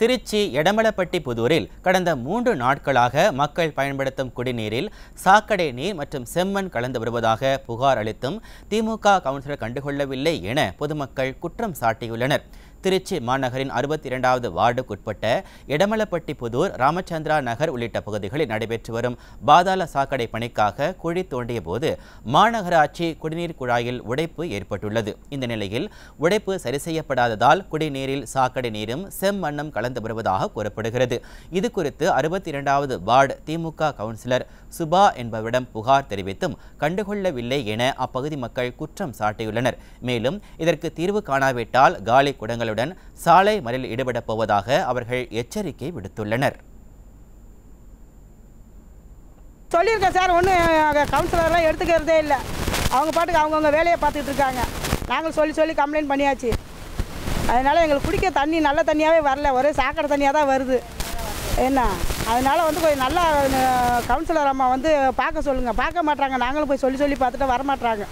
திருச்சி எடமலப்பட்டி புதூரில் கடந்த மூன்று நாட்களாக மக்கள் பயன்படுத்தும் குடிநீரில் சாக்கடை நீர் மற்றும் செம்மண் கலந்து வருவதாக புகார் அளித்தும் திமுக கவுன்சிலர் கண்டுகொள்ளவில்லை என பொதுமக்கள் குற்றம் சாட்டியுள்ளனர். திருச்சி மாநகரின் அறுபத்தி இரண்டாவது வார்டுக்குட்பட்ட எடமலப்பட்டி புதூர் ராமச்சந்திரா நகர் உள்ளிட்ட பகுதிகளில் நடைபெற்று வரும் பாதாள சாக்கடை பணிக்காக குழி தோண்டிய போது மாநகராட்சி குடிநீர் குழாயில் உடைப்பு ஏற்பட்டுள்ளது. இந்த நிலையில் உடைப்பு சரி செய்யப்படாததால் குடிநீரில் சாக்கடை நீரும் செம்மண்ணும் கலந்து வருவதாக கூறப்படுகிறது. இது குறித்து அறுபத்தி இரண்டாவது வார்டு திமுக கவுன்சிலர் சுபா என்பவரிடம் புகார் தெரிவித்தும் கண்டுகொள்ளவில்லை என அப்பகுதி மக்கள் குற்றம் சாட்டியுள்ளனர். மேலும் இதற்கு தீர்வு காணாவிட்டால் காலி குடங்களுடன் சாலை மறியலில் ஈடுபடப் போவதாக அவர்கள் எச்சரிக்கை விடுத்துள்ளனர். சொல்லியிருக்கேன் சார் ஒன்றும் கவுன்சிலர்லாம் எடுத்துக்கிறதே இல்லை. அவங்க பாட்டுக்கு அவங்கவுங்க வேலையை பார்த்துட்டு இருக்காங்க. நாங்கள் சொல்லி சொல்லி கம்ப்ளைண்ட் பண்ணியாச்சு. அதனால் எங்களுக்கு குடிக்க தண்ணி நல்ல தண்ணியாகவே வரல. ஒரே சாக்கடை தண்ணியாக தான் வருது. என்ன? அதனால் வந்து கொஞ்சம் நல்லா கவுன்சிலர் அம்மா வந்து பார்க்க சொல்லுங்கள் பார்க்க மாட்றாங்க. நாங்களும் போய் சொல்லி சொல்லி பார்த்துட்டு வரமாட்டாங்க